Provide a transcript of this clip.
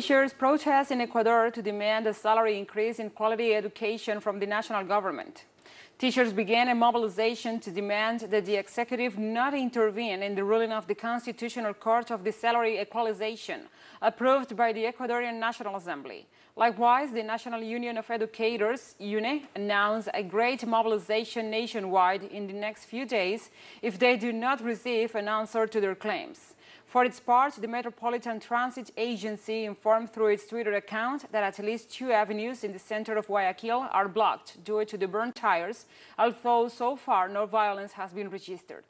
Teachers protest in Ecuador to demand a salary increase in quality education from the national government. Teachers began a mobilization to demand that the executive not intervene in the ruling of the Constitutional Court of the Salary Equalization, approved by the Ecuadorian National Assembly. Likewise, the National Union of Educators, UNE, announced a great mobilization nationwide in the next few days if they do not receive an answer to their claims. For its part, the Metropolitan Transit Agency informed through its Twitter account that at least two avenues in the center of Guayaquil are blocked due to the burnt tires, although so far no violence has been registered.